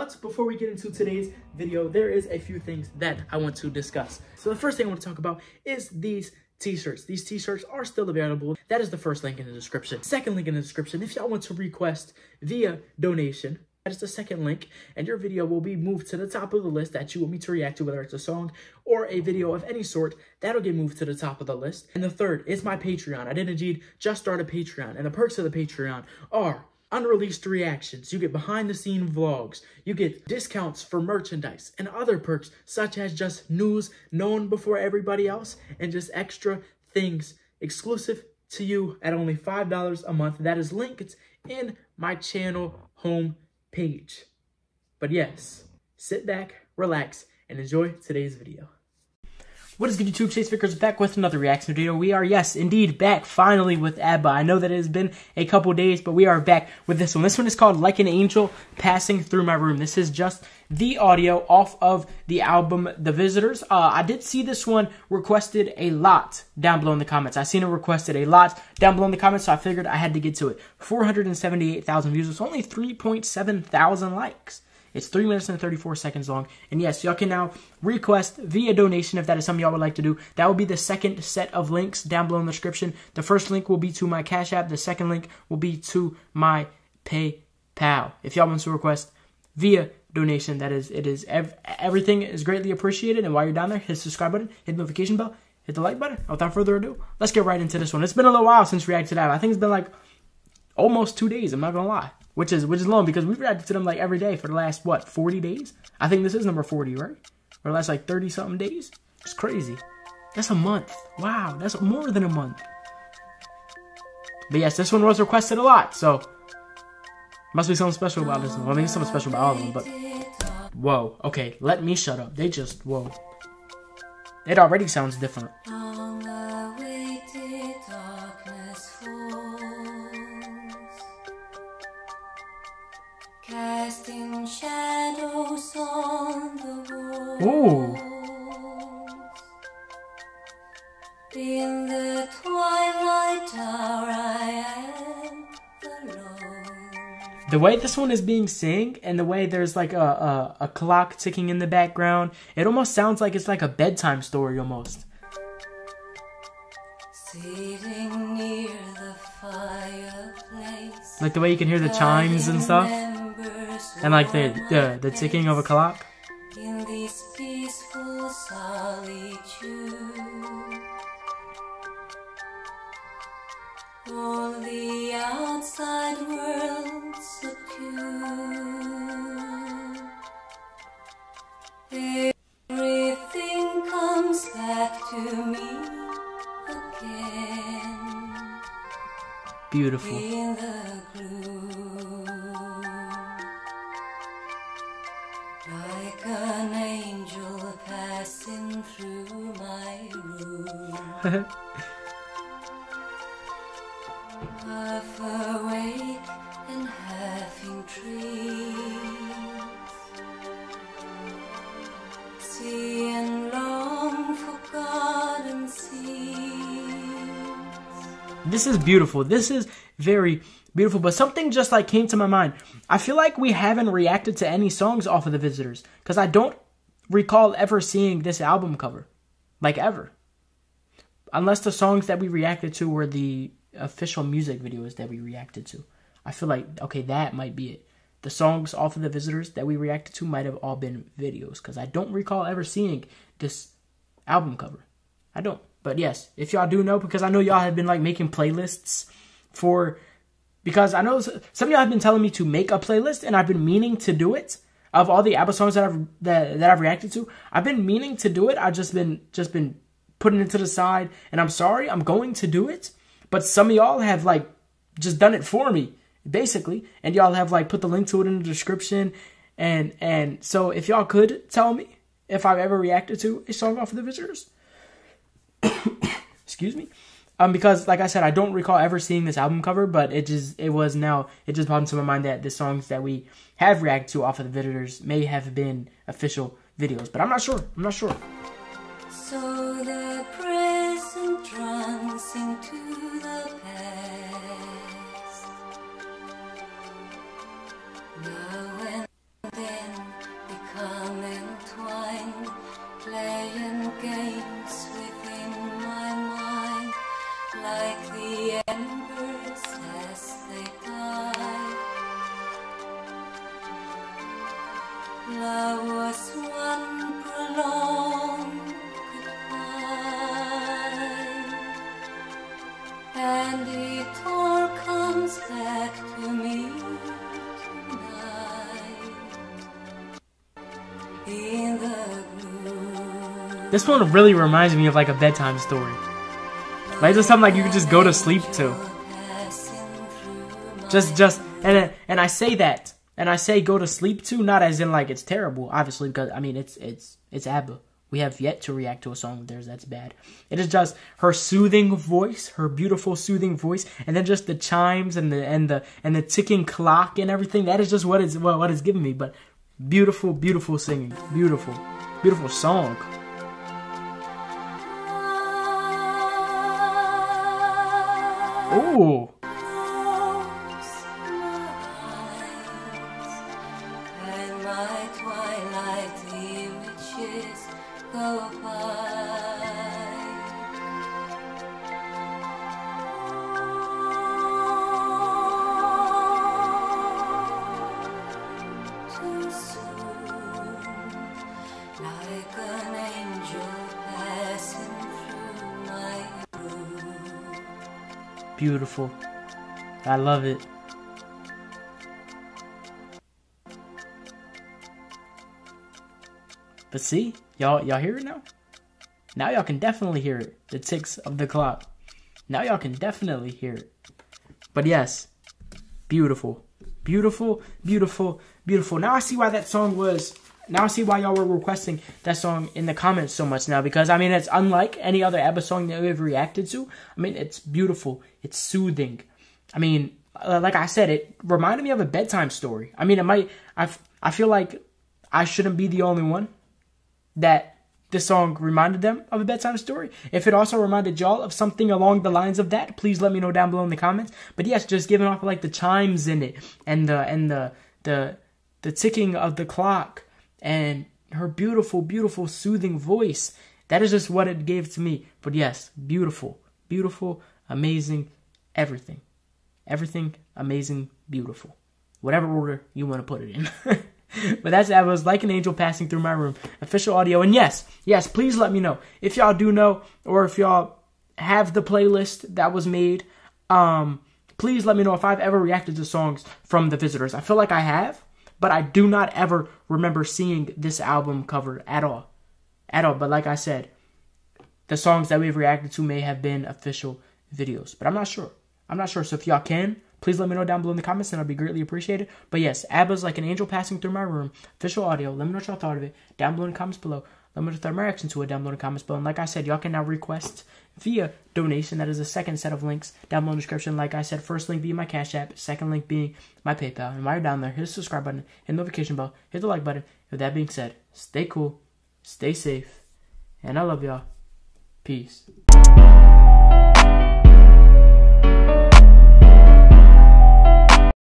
But before we get into today's video, there is a few things that I want to discuss. So the first thing I want to talk about is these t-shirts. These t-shirts are still available. That is the first link in the description. Second link in the description, if y'all want to request via donation, that is the second link, and your video will be moved to the top of the list that you want me to react to, whether it's a song or a video of any sort. That'll get moved to the top of the list. And the third is my Patreon. I did indeed just start a Patreon, and the perks of the Patreon are unreleased reactions, you get behind the scene vlogs, you get discounts for merchandise, and other perks such as just news known before everybody else, and just extra things exclusive to you at only $5 a month. That is linked in my channel home page. But yes, sit back, relax, and enjoy today's video. What is good YouTube? Chase Vickers back with another reaction video. We are, yes, indeed, back finally with ABBA. I know that it has been a couple days, but we are back with this one. This one is called Like an Angel Passing Through My Room. This is just the audio off of the album The Visitors. Uh, I did see this one requested a lot down below in the comments. I seen it requested a lot down below in the comments, so I figured I had to get to it. 478,000 views. It's only 3.7 thousand likes. It's 3 minutes and 34 seconds long. And yes, y'all can now request via donation if that is something y'all would like to do. That will be the second set of links down below in the description. The first link will be to my Cash App. The second link will be to my PayPal. If y'all want to request via donation, that is, it is, ev everything is greatly appreciated. And while you're down there, hit the subscribe button, hit the notification bell, hit the like button. Without further ado, let's get right into this one. It's been a little while since we reacted to that. I think it's been like almost two days. I'm not to lie which is which is long because we've reacted to them like every day for the last what 40 days. I think this is number 40, right? Or last like 30 something days. It's crazy. That's a month. Wow, that's more than a month. But yes, this one was requested a lot, so must be something special about this one. Well, I mean, something special about all of them, but whoa. Okay, let me shut up. They just whoa. It already sounds different. Casting shadows on the walls. Ooh. In the twilight hour I am alone. The way this one is being sing and the way there's like a, a, a clock ticking in the background, it almost sounds like it's like a bedtime story almost. Like the way you can hear the chimes and stuff. And like the the, the ticking of a clock. In this peaceful solitude, all the outside world Everything comes back to me again. Beautiful. Half awake and half in dreams. Long. This is beautiful. This is very beautiful. But something just like came to my mind. I feel like we haven't reacted to any songs off of the Visitors because I don't recall ever seeing this album cover, like ever. Unless the songs that we reacted to were the official music videos that we reacted to. I feel like okay, that might be it. The songs off of the Visitors that we reacted to might have all been videos because I don't recall ever seeing this album cover. I don't. But yes, if y'all do know, because I know y'all have been like making playlists for because I know some of y'all have been telling me to make a playlist, and I've been meaning to do it. Of all the ABBA songs that I've that, that I've reacted to, I've been meaning to do it. I've just been just been putting it to the side, and I'm sorry. I'm going to do it, but some of y'all have like just done it for me, basically, and y'all have like put the link to it in the description, and and so if y'all could tell me if I've ever reacted to a song off of the Visitors, excuse me, um, because like I said, I don't recall ever seeing this album cover, but it just it was now it just popped into my mind that the songs that we have reacted to off of the Visitors may have been official videos, but I'm not sure. I'm not sure. So the present runs into the past. Now and then become entwined, playing games within my mind, like the embers as they die. Love was one prolonged. And it all comes back to me tonight. This one really reminds me of like a bedtime story. Like just something like you could just go to sleep to. Just, just, and and I say that, and I say go to sleep to, not as in like it's terrible, obviously, because I mean it's it's it's ABBA. We have yet to react to a song of theirs that's bad. It is just her soothing voice, her beautiful soothing voice, and then just the chimes and the and the and the ticking clock and everything. That is just what is what, what it's giving me. But beautiful, beautiful singing, beautiful, beautiful song. Ooh. Go. Too soon, like an angel passing through my room. Beautiful. I love it. But see, y'all y'all hear it now? Now y'all can definitely hear it. The ticks of the clock. Now y'all can definitely hear it. But yes, beautiful. Beautiful, beautiful, beautiful. Now I see why that song was now I see why y'all were requesting that song in the comments so much now because I mean it's unlike any other ABBA song that we've reacted to. I mean it's beautiful, it's soothing. I mean, uh, like I said, it reminded me of a bedtime story. I mean, it might. I I feel like I shouldn't be the only one that this song reminded them of a bedtime story. If it also reminded y'all of something along the lines of that, please let me know down below in the comments. But yes, just giving off like the chimes in it and the and the the the ticking of the clock and her beautiful, beautiful, soothing voice. That is just what it gave to me. But yes, beautiful, beautiful, amazing, everything. Everything amazing, beautiful. Whatever order you want to put it in. but that's that was like an angel passing through my room. Official audio. And yes, yes, please let me know if y'all do know or if y'all have the playlist that was made. Um, please let me know if I've ever reacted to songs from the visitors. I feel like I have, but I do not ever remember seeing this album cover at all. At all. But like I said, the songs that we've reacted to may have been official videos, but I'm not sure. I'm not sure. So if y'all can, please let me know down below in the comments, and I'll be greatly appreciated. But yes, ABBA's like an angel passing through my room. Official audio. Let me know what y'all thought of it down below in the comments below. Let me know your reaction to it down below in the comments below. And like I said, y'all can now request via donation. That is a second set of links down below in the description. Like I said, first link being my Cash App, second link being my PayPal. And while you're down there, hit the subscribe button, hit the notification bell, hit the like button. With that being said, stay cool, stay safe, and I love y'all. Peace.